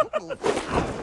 Oh,